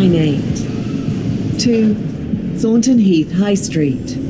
998 to Thornton Heath High Street.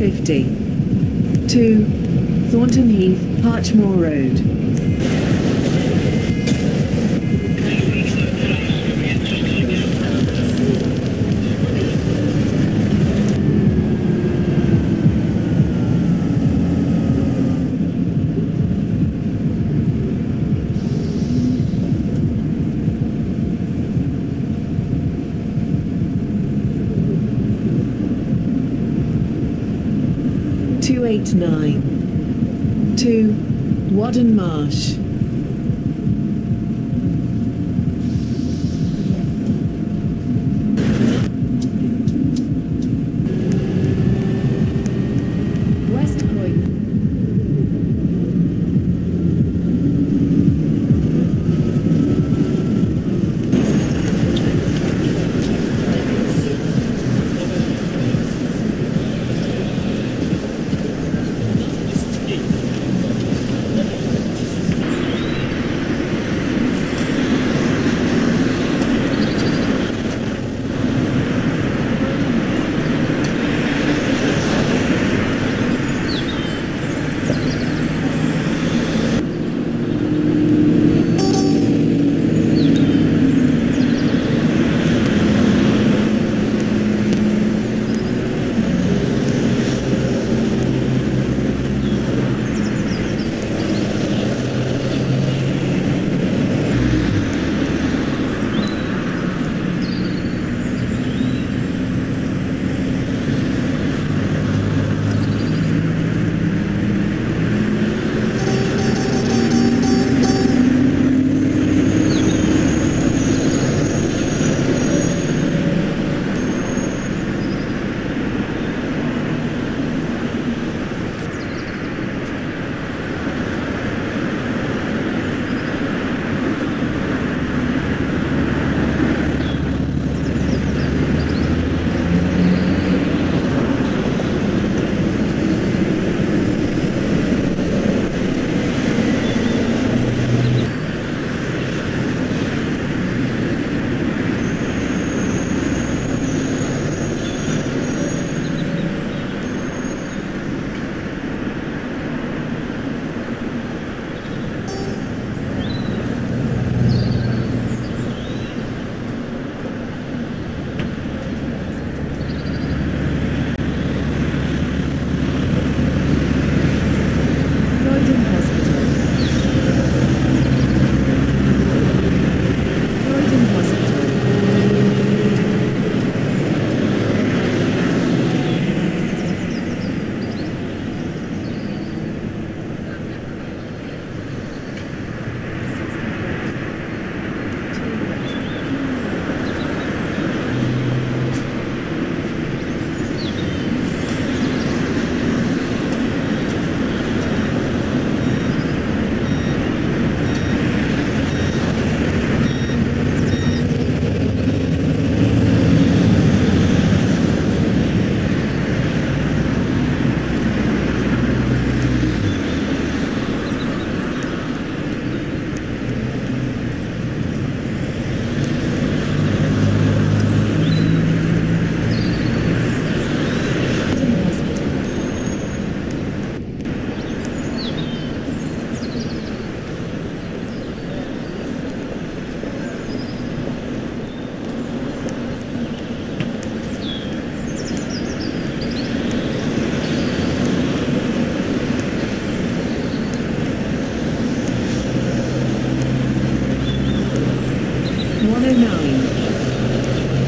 50. to Thornton Heath, Parchmore Road. Nine to Waddon Marsh.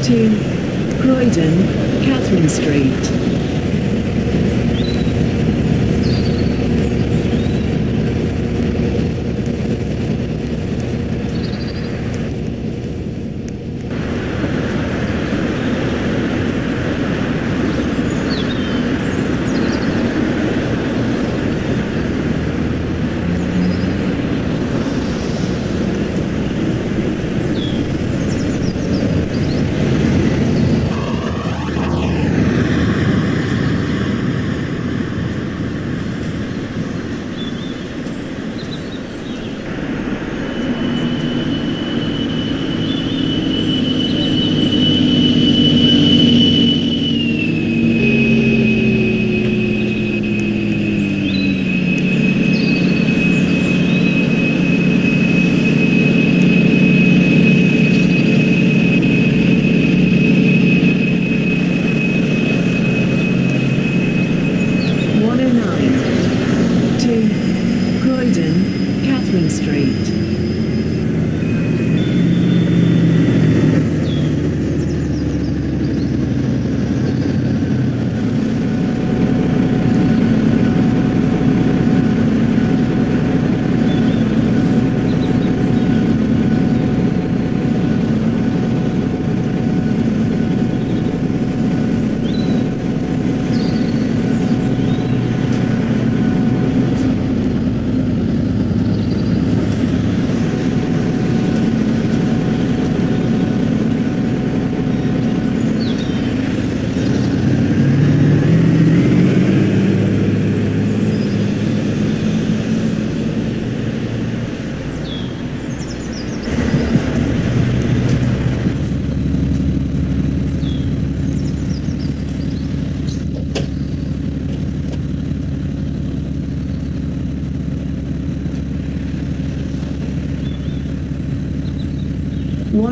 15, Croydon, Catherine Street.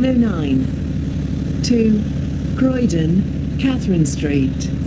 109. to Croydon, Catherine Street.